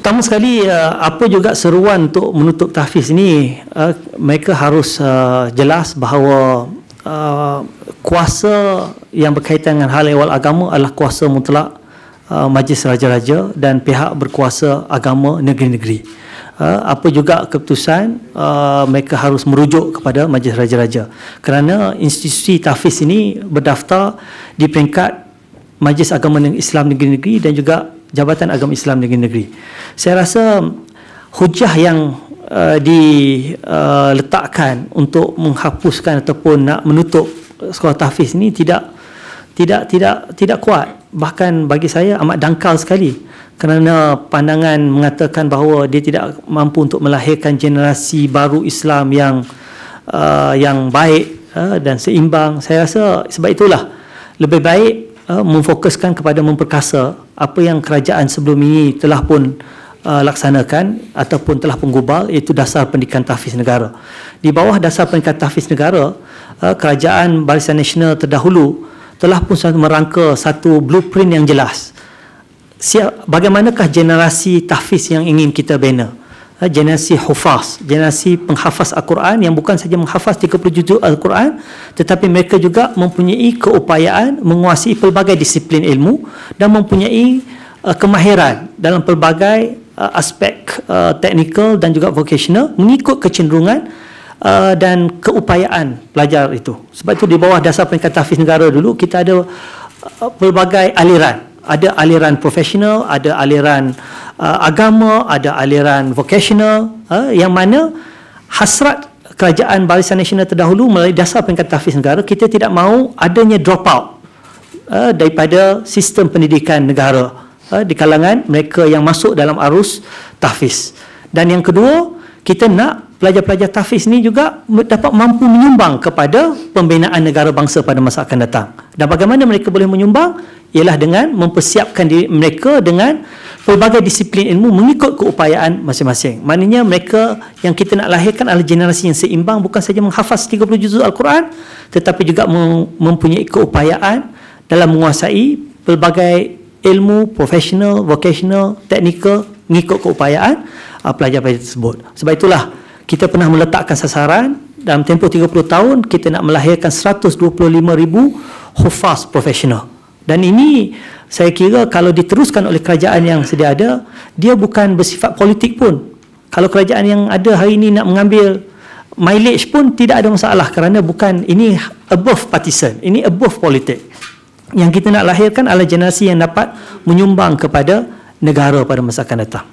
pertama sekali uh, apa juga seruan untuk menutup tahfiz ini uh, mereka harus uh, jelas bahawa kuasa yang berkaitan dengan hal ehwal agama adalah kuasa mutlak majlis raja-raja dan pihak berkuasa agama negeri-negeri. Apa juga keputusan mereka harus merujuk kepada majlis raja-raja kerana institusi tahfiz ini berdaftar di peringkat majlis agama Islam negeri-negeri dan juga jabatan agama Islam negeri-negeri. Saya rasa hujah yang uh, diletakkan uh, untuk menghapuskan ataupun nak menutup sekolah tahfiz ini tidak tidak tidak tidak kuat bahkan bagi saya amat dangkal sekali kerana pandangan mengatakan bahawa dia tidak mampu untuk melahirkan generasi baru Islam yang uh, yang baik uh, dan seimbang saya rasa sebab itulah lebih baik uh, memfokuskan kepada memperkasa apa yang kerajaan sebelum ini telah pun uh, laksanakan ataupun telah penggubal iaitu dasar pendidikan tahfiz negara. Di bawah dasar pendidikan tahfiz negara uh, kerajaan Barisan Nasional terdahulu telah pun merangka satu blueprint yang jelas. Siap bagaimanakah generasi tahfiz yang ingin kita bina generasi hufaz generasi penghafaz Al-Quran yang bukan saja menghafaz 30 juzuk Al-Quran tetapi mereka juga mempunyai keupayaan menguasai pelbagai disiplin ilmu dan mempunyai uh, kemahiran dalam pelbagai uh, aspek uh, teknikal dan juga vocational mengikut kecenderungan uh, dan keupayaan pelajar itu. Sebab itu di bawah dasar peringkat tahfiz negara dulu kita ada uh, pelbagai aliran. Ada aliran profesional, ada aliran uh, agama, ada aliran vocational uh, yang mana hasrat kerajaan Barisan Nasional terdahulu melalui dasar peringkat tahfiz negara kita tidak mahu adanya drop out uh, daripada sistem pendidikan negara uh, di kalangan mereka yang masuk dalam arus tahfiz. Dan yang kedua, kita nak pelajar-pelajar tahfiz ini juga dapat mampu menyumbang kepada pembinaan negara bangsa pada masa akan datang. Dan bagaimana mereka boleh menyumbang? Ialah dengan mempersiapkan diri mereka dengan pelbagai disiplin ilmu mengikut keupayaan masing-masing. Maknanya mereka yang kita nak lahirkan adalah generasi yang seimbang bukan saja menghafaz 30 juzuk Al-Quran tetapi juga mempunyai keupayaan dalam menguasai pelbagai ilmu profesional, vocational, teknikal mengikut keupayaan uh, pelajar-pelajar tersebut. Sebab itulah kita pernah meletakkan sasaran dalam tempoh 30 tahun kita nak melahirkan 125,000 hufaz profesional. Dan ini saya kira kalau diteruskan oleh kerajaan yang sedia ada, dia bukan bersifat politik pun. Kalau kerajaan yang ada hari ini nak mengambil mileage pun tidak ada masalah kerana bukan ini above partisan, ini above politik. Yang kita nak lahirkan adalah generasi yang dapat menyumbang kepada negara pada masa akan datang.